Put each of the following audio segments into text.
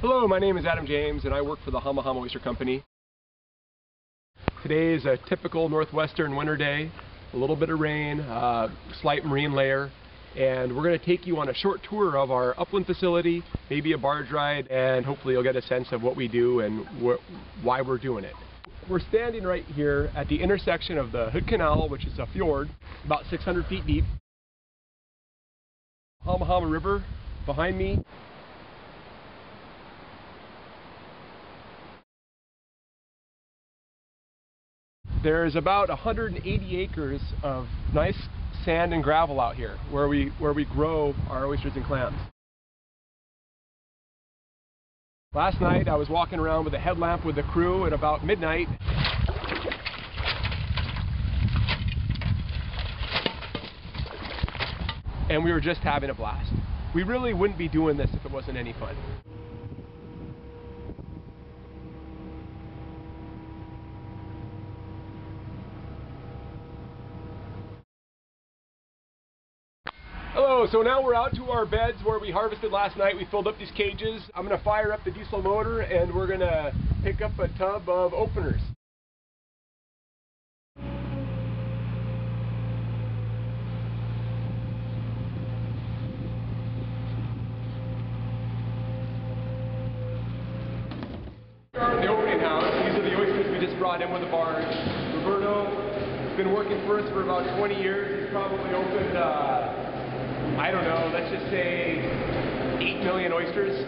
Hello, my name is Adam James and I work for the Hama Hama Oyster Company. Today is a typical northwestern winter day, a little bit of rain, uh, slight marine layer, and we're going to take you on a short tour of our upland facility, maybe a barge ride, and hopefully you'll get a sense of what we do and wh why we're doing it. We're standing right here at the intersection of the Hood Canal, which is a fjord, about 600 feet deep, Hama Hama River behind me, There's about 180 acres of nice sand and gravel out here where we, where we grow our oysters and clams. Last night I was walking around with a headlamp with the crew at about midnight. And we were just having a blast. We really wouldn't be doing this if it wasn't any fun. Hello, so now we're out to our beds where we harvested last night. We filled up these cages. I'm going to fire up the diesel motor and we're going to pick up a tub of openers. the opening house. These are the oysters we just brought in with the barge. Roberto has been working for us for about 20 years. He's probably opened uh, I don't know, let's just say 8 million oysters.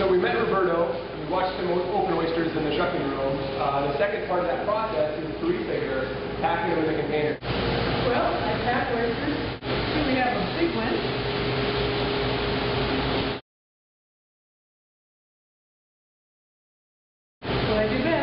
So we met Roberto, we watched him open oysters in the shucking room. Uh, the second part of that process is Teresa here, packing them in the container. Well, I pack oysters Bye,